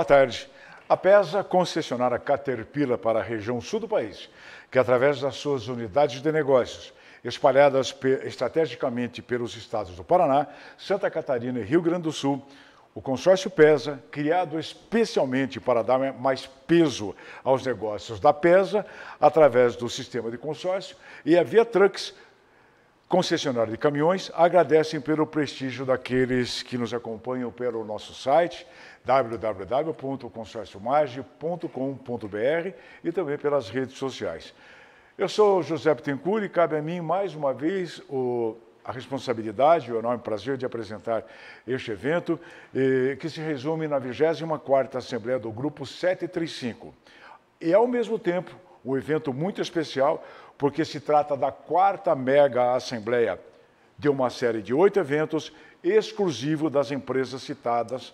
Boa tarde. A PESA, concessionária Caterpillar para a região sul do país, que através das suas unidades de negócios, espalhadas estrategicamente pelos estados do Paraná, Santa Catarina e Rio Grande do Sul, o consórcio PESA, criado especialmente para dar mais peso aos negócios da PESA, através do sistema de consórcio, e a Via Trucks, concessionária de caminhões, agradecem pelo prestígio daqueles que nos acompanham pelo nosso site, www.consórciomage.com.br e também pelas redes sociais. Eu sou José Bittencourt e cabe a mim, mais uma vez, o, a responsabilidade e o enorme prazer de apresentar este evento, eh, que se resume na 24ª Assembleia do Grupo 735. E, ao mesmo tempo, um evento muito especial, porque se trata da quarta mega assembleia de uma série de oito eventos exclusivo das empresas citadas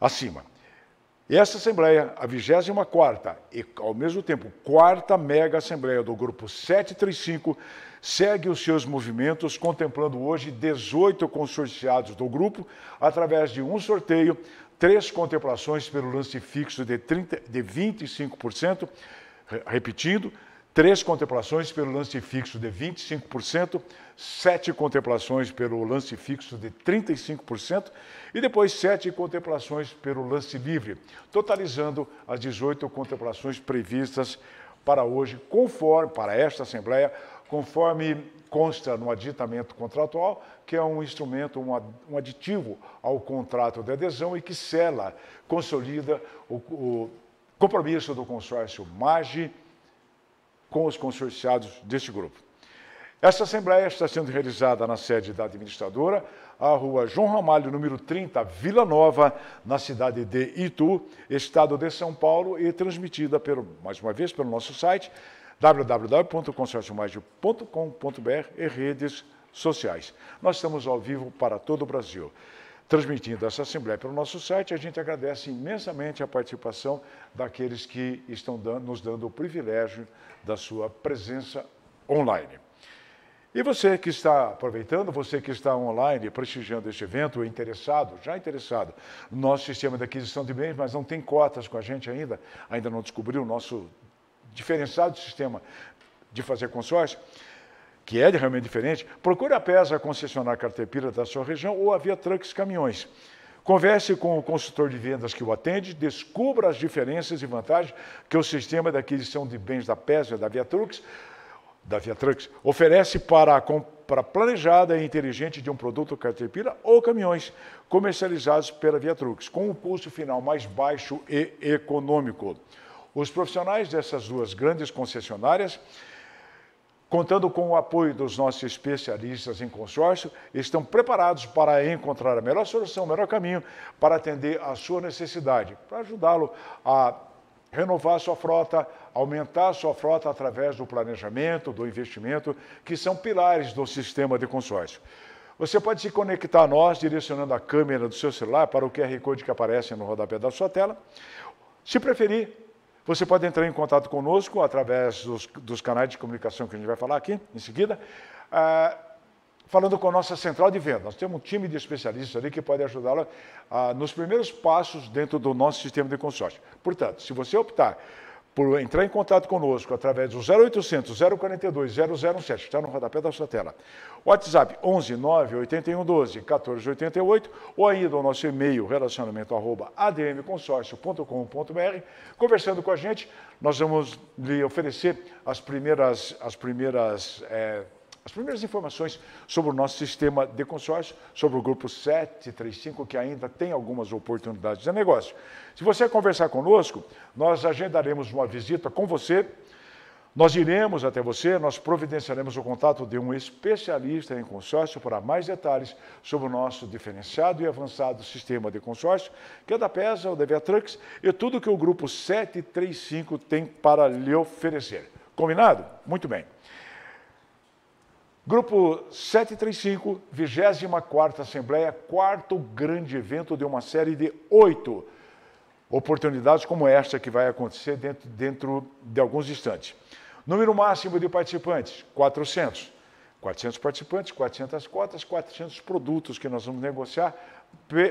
acima. Essa Assembleia, a 24 e, ao mesmo tempo, quarta mega Assembleia do Grupo 735, segue os seus movimentos, contemplando hoje 18 consorciados do grupo, através de um sorteio, três contemplações pelo lance fixo de, 30, de 25%, repetindo, três contemplações pelo lance fixo de 25%, sete contemplações pelo lance fixo de 35% e depois sete contemplações pelo lance livre, totalizando as 18 contemplações previstas para hoje, conforme para esta Assembleia, conforme consta no aditamento contratual, que é um instrumento, um aditivo ao contrato de adesão e que sela, consolida o, o compromisso do consórcio MAGE com os consorciados deste grupo. Esta Assembleia está sendo realizada na sede da administradora, a rua João Ramalho, número 30, Vila Nova, na cidade de Itu, estado de São Paulo, e transmitida, pelo, mais uma vez, pelo nosso site, www.consórciomaggio.com.br e redes sociais. Nós estamos ao vivo para todo o Brasil transmitindo essa Assembleia pelo nosso site. A gente agradece imensamente a participação daqueles que estão dando, nos dando o privilégio da sua presença online. E você que está aproveitando, você que está online, prestigiando este evento, interessado, já interessado no nosso sistema de aquisição de bens, mas não tem cotas com a gente ainda, ainda não descobriu o nosso diferenciado sistema de fazer consórcio, que é realmente diferente, procure a PESA concessionária Caterpillar da sua região ou a Via Trucks Caminhões. Converse com o consultor de vendas que o atende, descubra as diferenças e vantagens que o sistema de aquisição de bens da PESA, da Via Trucks, da Via Trucks, oferece para a compra planejada e inteligente de um produto Caterpillar ou caminhões comercializados pela Via Trucks, com um custo final mais baixo e econômico. Os profissionais dessas duas grandes concessionárias contando com o apoio dos nossos especialistas em consórcio, estão preparados para encontrar a melhor solução, o melhor caminho para atender a sua necessidade, para ajudá-lo a renovar a sua frota, aumentar a sua frota através do planejamento, do investimento, que são pilares do sistema de consórcio. Você pode se conectar a nós direcionando a câmera do seu celular para o QR Code que aparece no rodapé da sua tela. Se preferir, você pode entrar em contato conosco através dos, dos canais de comunicação que a gente vai falar aqui em seguida, ah, falando com a nossa central de venda. Nós temos um time de especialistas ali que pode ajudá-la nos primeiros passos dentro do nosso sistema de consórcio. Portanto, se você optar por entrar em contato conosco através do 0800 042 007, está no rodapé da sua tela. WhatsApp 11 9 81 12 14 88 ou ainda o nosso e-mail relacionamento arroba admconsórcio.com.br. Conversando com a gente, nós vamos lhe oferecer as primeiras, as primeiras é, as primeiras informações sobre o nosso sistema de consórcio, sobre o grupo 735, que ainda tem algumas oportunidades de negócio. Se você conversar conosco, nós agendaremos uma visita com você, nós iremos até você, nós providenciaremos o contato de um especialista em consórcio para mais detalhes sobre o nosso diferenciado e avançado sistema de consórcio, que é da PESA, o Trucks, e tudo que o grupo 735 tem para lhe oferecer. Combinado? Muito bem. Grupo 735, 24ª Assembleia, quarto grande evento de uma série de oito oportunidades como esta que vai acontecer dentro, dentro de alguns instantes. Número máximo de participantes, 400. 400 participantes, 400 cotas, 400 produtos que nós vamos negociar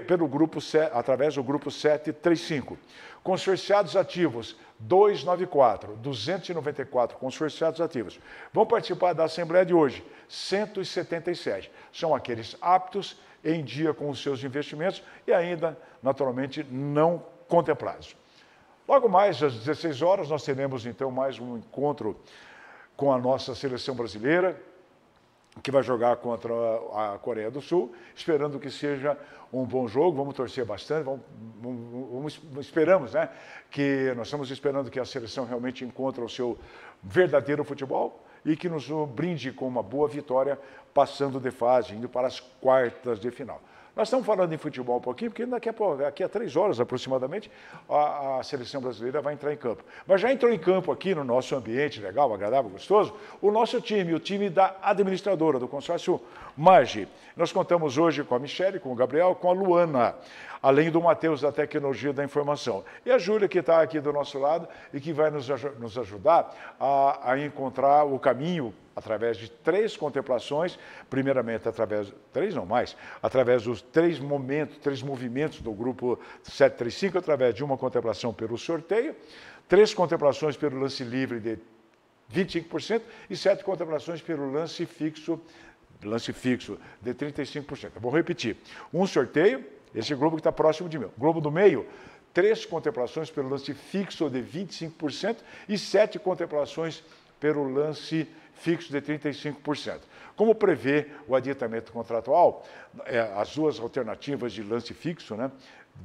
pelo grupo, através do grupo 735. Consorciados ativos, 294, 294 consorciados ativos. Vão participar da Assembleia de hoje, 177. São aqueles aptos em dia com os seus investimentos e ainda, naturalmente, não contemplados. Logo mais, às 16 horas, nós teremos então mais um encontro com a nossa seleção brasileira, que vai jogar contra a Coreia do Sul, esperando que seja um bom jogo, vamos torcer bastante, vamos, vamos, esperamos, né, que nós estamos esperando que a seleção realmente encontre o seu verdadeiro futebol e que nos brinde com uma boa vitória, passando de fase, indo para as quartas de final. Nós estamos falando em futebol um pouquinho, porque daqui a, a três horas aproximadamente a, a, seleção brasileira vai entrar em campo. Mas já entrou em campo aqui no nosso ambiente legal, agradável, gostoso, o nosso time, o time da administradora do consórcio Marge. Nós contamos hoje com a Michelle, com o Gabriel, com a Luana, além do Matheus da Tecnologia da Informação. E a Júlia, que está aqui do nosso lado e que vai nos, nos ajudar a, a encontrar o caminho através de três contemplações, primeiramente através, três não mais, através dos três momentos, três movimentos do grupo 735, através de uma contemplação pelo sorteio, três contemplações pelo lance livre de 25% e sete contemplações pelo lance fixo, lance fixo de 35%. Eu vou repetir. Um sorteio, esse grupo que está próximo de mim. Globo do meio, três contemplações pelo lance fixo de 25% e sete contemplações pelo lance fixo de 35%. Como prevê o adiantamento contratual, é, as duas alternativas de lance fixo, né,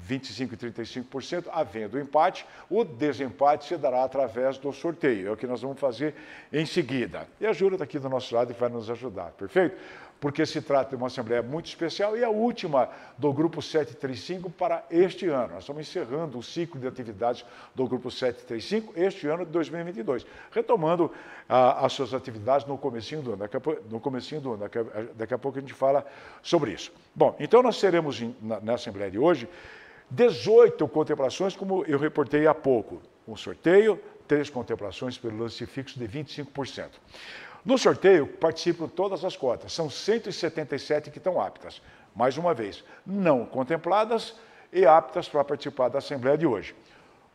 25% e 35%, havendo empate, o desempate se dará através do sorteio. É o que nós vamos fazer em seguida. E a Júlia está aqui do nosso lado e vai nos ajudar, perfeito? Porque se trata de uma Assembleia muito especial e a última do Grupo 735 para este ano. Nós estamos encerrando o ciclo de atividades do Grupo 735 este ano de 2022, retomando ah, as suas atividades no comecinho do ano. Daqui a, no comecinho do ano, daqui a, daqui a pouco a gente fala sobre isso. Bom, então nós teremos na, na Assembleia de hoje 18 contemplações, como eu reportei há pouco. Um sorteio, três contemplações pelo lance fixo de 25%. No sorteio participam todas as cotas, são 177 que estão aptas. Mais uma vez, não contempladas e aptas para participar da Assembleia de hoje.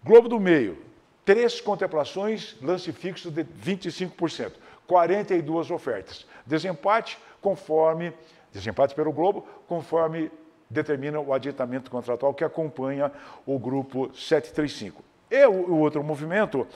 Globo do Meio, três contemplações, lance fixo de 25%, 42 ofertas. Desempate conforme, desempate pelo Globo, conforme determina o adiantamento contratual que acompanha o grupo 735. E o outro movimento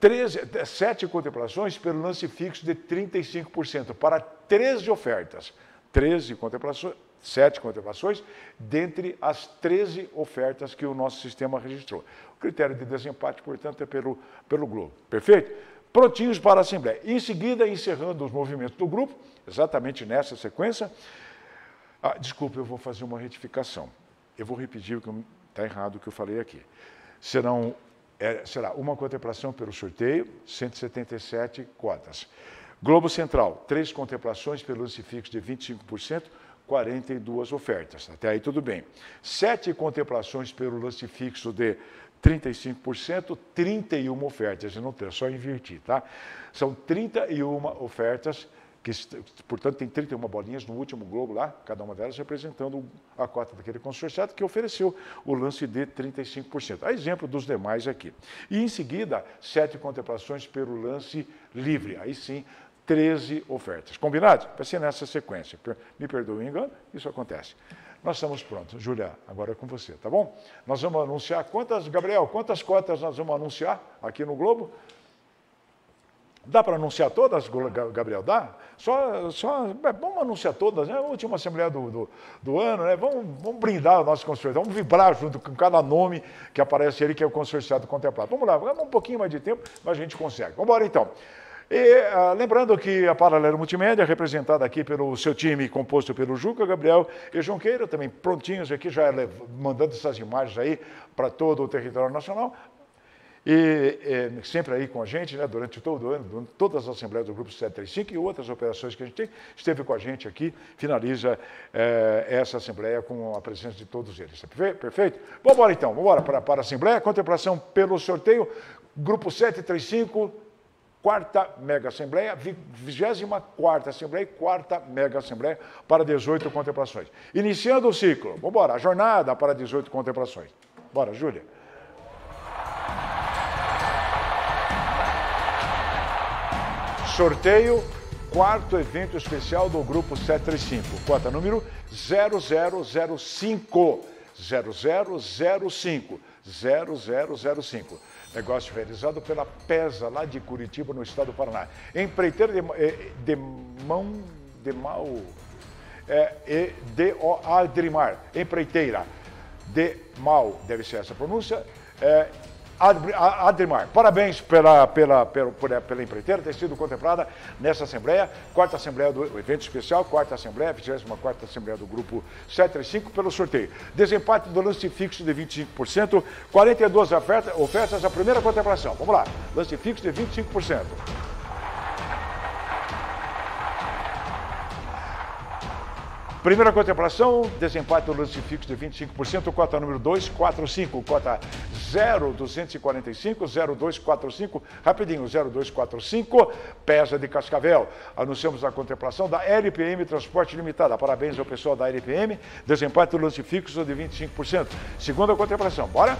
13, sete contemplações pelo lance fixo de 35%, para 13 ofertas. 13 contemplações, sete contemplações, dentre as 13 ofertas que o nosso sistema registrou. O critério de desempate, portanto, é pelo, pelo Globo. Perfeito? Prontinhos para a Assembleia. Em seguida, encerrando os movimentos do grupo, exatamente nessa sequência. Ah, desculpe, eu vou fazer uma retificação. Eu vou repetir o que está errado o que eu falei aqui. Serão é, será uma contemplação pelo sorteio, 177 cotas. Globo Central, três contemplações pelo lance fixo de 25%, 42 ofertas. Até aí tudo bem. Sete contemplações pelo lance fixo de 35%, 31 ofertas. Eu não tenho, só invertir, tá? São 31 ofertas que, portanto, tem 31 bolinhas no último globo lá, cada uma delas representando a cota daquele consorciado que ofereceu o lance de 35%. A exemplo dos demais aqui. E, em seguida, sete contemplações pelo lance livre. Aí sim, 13 ofertas. Combinado? Vai ser nessa sequência. Me perdoe o engano, isso acontece. Nós estamos prontos. Júlia, agora é com você, tá bom? Nós vamos anunciar quantas, Gabriel, quantas cotas nós vamos anunciar aqui no Globo? Dá para anunciar todas, Gabriel? Dá? Só, só é, vamos anunciar todas, né? A última Assembleia do, do, do, ano, né? Vamos, vamos brindar o nosso consorciado, vamos vibrar junto com cada nome que aparece ali, que é o consorciado contemplado. Vamos lá, vamos um pouquinho mais de tempo, mas a gente consegue. Vamos embora então. E ah, lembrando que a Paralelo Multimédia, representada aqui pelo seu time, composto pelo Juca, Gabriel e Junqueira, também prontinhos aqui, já mandando essas imagens aí para todo o território nacional. E é, sempre aí com a gente, né, durante todo o ano, durante todas as assembleias do Grupo 735 e outras operações que a gente tem, esteve com a gente aqui, finaliza é, essa assembleia com a presença de todos eles. Perfeito? Vamos embora então, vamos embora para, para a assembleia, contemplação pelo sorteio, Grupo 735, quarta mega assembleia, 24 assembleia e quarta mega assembleia para 18 contemplações. Iniciando o ciclo, vamos embora, a jornada para 18 contemplações. Bora, Júlia. Sorteio, quarto evento especial do grupo 735, cota número 0005. 0005. 0005. Negócio realizado pela PESA, lá de Curitiba, no estado do Paraná. Empreiteira de, eh, de mão de mal. É, de o Adrimar, empreiteira de mal, deve ser essa pronúncia. É, Adrimar, parabéns pela, pela, pela, pela empreiteira ter sido contemplada nessa Assembleia, quarta Assembleia do evento especial, quarta Assembleia, 24 Assembleia do Grupo 735, pelo sorteio. Desempate do lance fixo de 25%, 42 ofertas, ofertas a primeira contemplação. Vamos lá, lance fixo de 25%. Primeira contemplação, desempate do lance fixo de 25%, cota número 245, cota 0245, 0245, rapidinho, 0245, Pesa de Cascavel. Anunciamos a contemplação da LPM Transporte Limitada. Parabéns ao pessoal da LPM, desempate do lance fixo de 25%. Segunda contemplação, bora?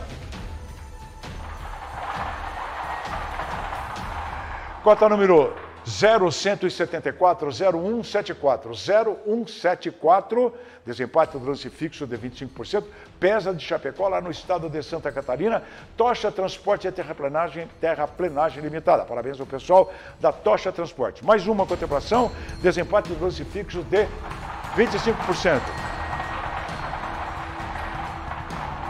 Cota número 0174 0174 0174, desempate do lance fixo de 25%, pesa de Chapecó lá no estado de Santa Catarina, Tocha Transporte e Terraplenagem, Terraplenagem Limitada. Parabéns ao pessoal da Tocha Transporte. Mais uma contemplação, desempate do lance fixo de 25%.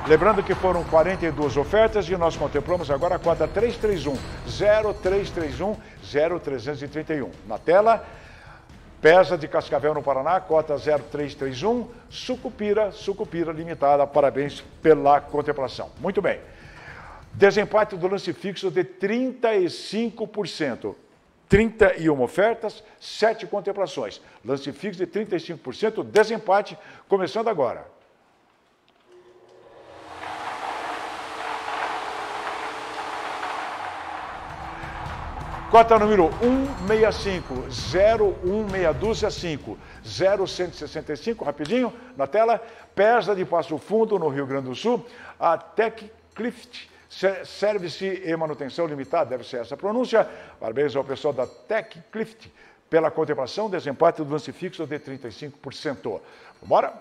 Lembrando que foram 42 ofertas e nós contemplamos agora a cota 331 0331 0331. Na tela, Pesa de Cascavel no Paraná, cota 0331, Sucupira, Sucupira Limitada. Parabéns pela contemplação. Muito bem. Desempate do lance fixo de 35%. 31 ofertas, 7 contemplações. Lance fixo de 35%, desempate, começando agora. Cota número 165, 0162 0165, rapidinho, na tela, Pesa de Passo Fundo, no Rio Grande do Sul, a Tech Clift Service e Manutenção Limitada, deve ser essa pronúncia. Parabéns ao pessoal da Tech Clift pela contemplação, desempate do lance fixo de 35%. Bora?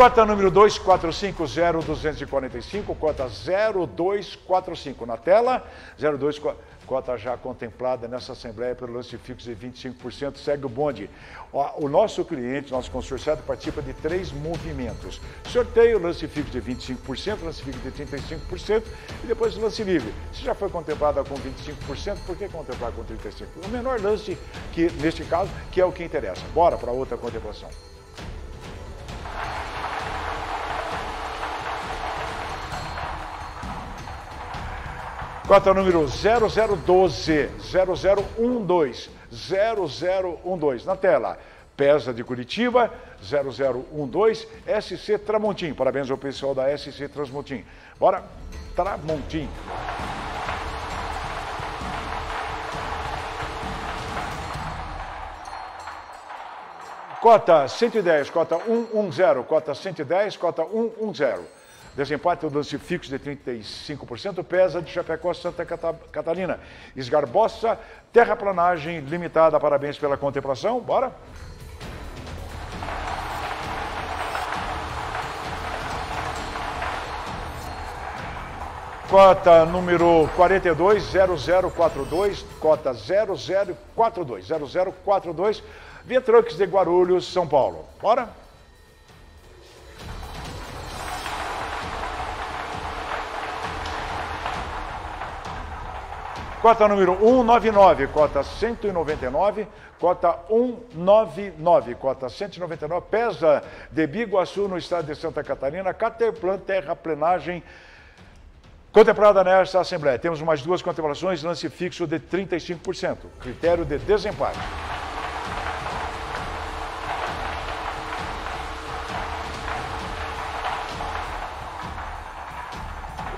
Cota número 2450-245, cota 0245. Na tela, 02, cota já contemplada nessa Assembleia pelo lance fixo de 25%, segue o bonde. O nosso cliente, nosso consorciado, participa de três movimentos. Sorteio, lance fixo de 25%, lance fixo de 35% e depois lance livre. Se já foi contemplada com 25%, por que contemplar com 35%? O menor lance, que neste caso, que é o que interessa. Bora para outra contemplação. Cota número 0012, 0012, 0012. Na tela, Pesa de Curitiba, 0012, SC Tramontim. Parabéns ao pessoal da SC Transmontim. Bora, Tramontim. Cota 110, cota 110, cota 110, cota 110. Desempate do lance fixo de 35%, pesa de Chapecó, Santa Catarina. Esgarbosa, terraplanagem limitada. Parabéns pela contemplação. Bora? Cota número 420042, cota 0042, 0042, Via de Guarulhos, São Paulo. Bora? Cota número 199, cota 199, cota 199, cota 199, pesa de Biguaçu, no estado de Santa Catarina, Caterplan Terraplenagem, contemplada nesta Assembleia. Temos mais duas contemplações, lance fixo de 35%, critério de desempate.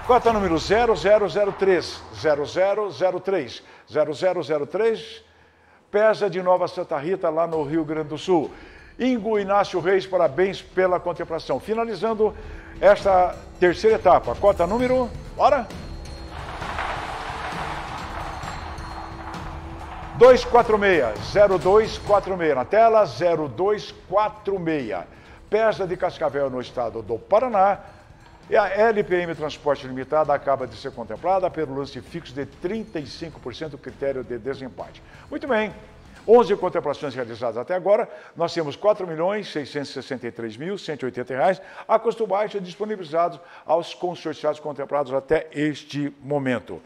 Cota número 0003, 0003, 0003, Pesa de Nova Santa Rita, lá no Rio Grande do Sul. Ingo Inácio Reis, parabéns pela contemplação. Finalizando esta terceira etapa. Cota número, bora? 246, 0246, na tela 0246. Pesa de Cascavel no estado do Paraná. E a LPM Transporte Limitada acaba de ser contemplada pelo lance fixo de 35% critério de desempate. Muito bem, 11 contemplações realizadas até agora, nós temos R$ 4.663.180 a custo baixo disponibilizados aos consorciados contemplados até este momento.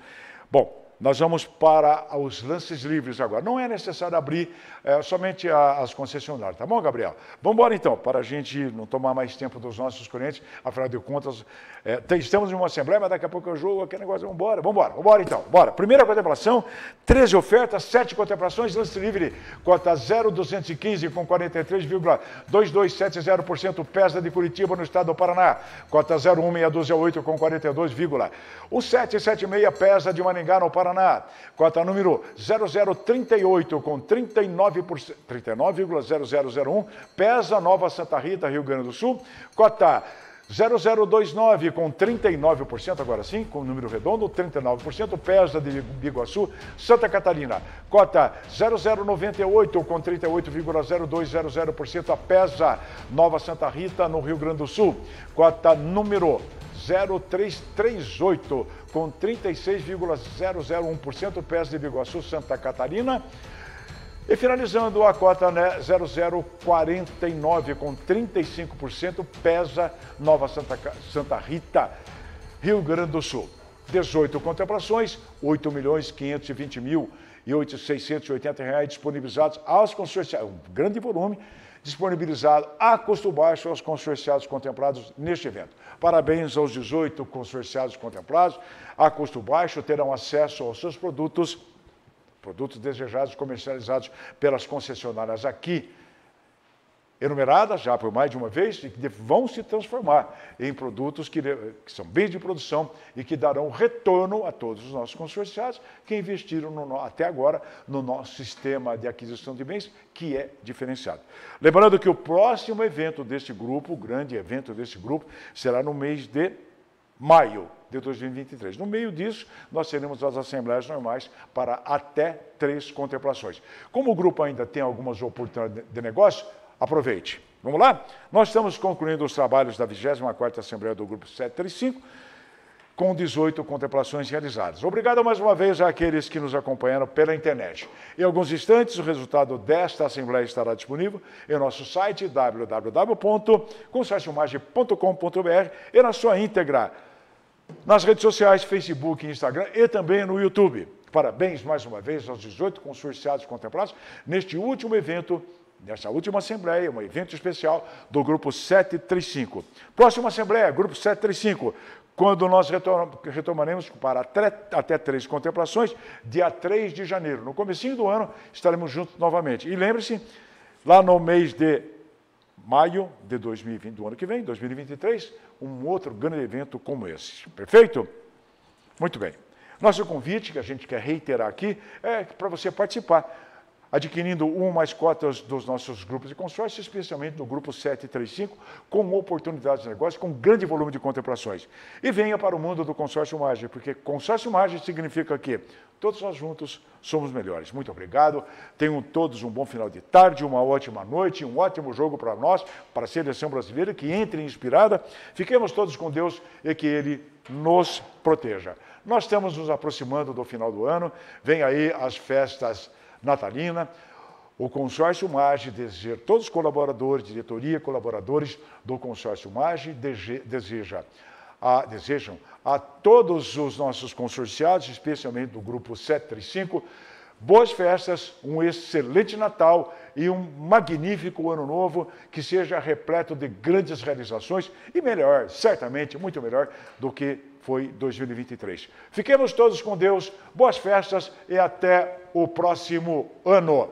Bom, nós vamos para os lances livres agora. Não é necessário abrir é, somente a, as concessionárias, tá bom, Gabriel? Vamos embora então, para a gente não tomar mais tempo dos nossos clientes, afinal de contas, é, estamos em uma assembleia, mas daqui a pouco eu jogo aquele negócio, vamos embora, vamos embora, vamos embora então, bora. Primeira contemplação, 13 ofertas, 7 contemplações, lance livre, cota 0,215 com 43,2270% pesa de Curitiba no estado do Paraná, cota 0,1628 com 42, o 776 pesa de Maringá no Paraná, Cota número 0038 com 39,0001. 39, pesa Nova Santa Rita, Rio Grande do Sul. Cota 0029 com 39%, agora sim, com número redondo, 39%, pesa de Biguaçu, Santa Catarina. Cota 0098 com 38,0200%, a pesa Nova Santa Rita, no Rio Grande do Sul. Cota número 0338 com 36,001% pés de Biguaçu, Santa Catarina. E finalizando a cota né, 0049 com 35% pesa Nova Santa, Santa Rita, Rio Grande do Sul. 18 contemplações, 8 milhões 520 mil e 680 reais disponibilizados aos consorciados, um grande volume, disponibilizado a custo baixo aos consorciados contemplados neste evento. Parabéns aos 18 consorciados contemplados, a custo baixo terão acesso aos seus produtos, produtos desejados comercializados pelas concessionárias aqui enumeradas já por mais de uma vez e que vão se transformar em produtos que, que, são bens de produção e que darão retorno a todos os nossos consorciados que investiram no, até agora no nosso sistema de aquisição de bens, que é diferenciado. Lembrando que o próximo evento deste grupo, o grande evento deste grupo, será no mês de maio de 2023. No meio disso, nós teremos as assembleias normais para até três contemplações. Como o grupo ainda tem algumas oportunidades de negócio, Aproveite. Vamos lá? Nós estamos concluindo os trabalhos da 24ª Assembleia do Grupo 735, com 18 contemplações realizadas. Obrigado mais uma vez àqueles que nos acompanharam pela internet. Em alguns instantes, o resultado desta Assembleia estará disponível em nosso site www.consórciomage.com.br e na sua íntegra nas redes sociais, Facebook Instagram e também no YouTube. Parabéns mais uma vez aos 18 consorciados contemplados neste último evento nessa última Assembleia, um evento especial do Grupo 735. Próxima Assembleia, Grupo 735, quando nós retomaremos para até três contemplações, dia 3 de janeiro. No comecinho do ano, estaremos juntos novamente. E lembre-se, lá no mês de maio de 2020, do ano que vem, 2023, um outro grande evento como esse. Perfeito? Muito bem. Nosso convite, que a gente quer reiterar aqui, é para você participar adquirindo uma mais cotas dos nossos grupos de consórcio, especialmente do grupo 735, com oportunidades de negócio, com grande volume de contemplações. E venha para o mundo do consórcio Margem, porque consórcio Margem significa que todos nós juntos somos melhores. Muito obrigado, tenham todos um bom final de tarde, uma ótima noite, um ótimo jogo para nós, para a seleção brasileira, que entre inspirada. Fiquemos todos com Deus e que Ele nos proteja. Nós estamos nos aproximando do final do ano, vem aí as festas natalina. O consórcio MAGE deseja, todos os colaboradores, diretoria, colaboradores do consórcio MAGE deseja, a, desejam a todos os nossos consorciados, especialmente do grupo 735, boas festas, um excelente Natal e um magnífico ano novo que seja repleto de grandes realizações e melhor, certamente muito melhor do que foi 2023. Fiquemos todos com Deus, boas festas e até o próximo ano.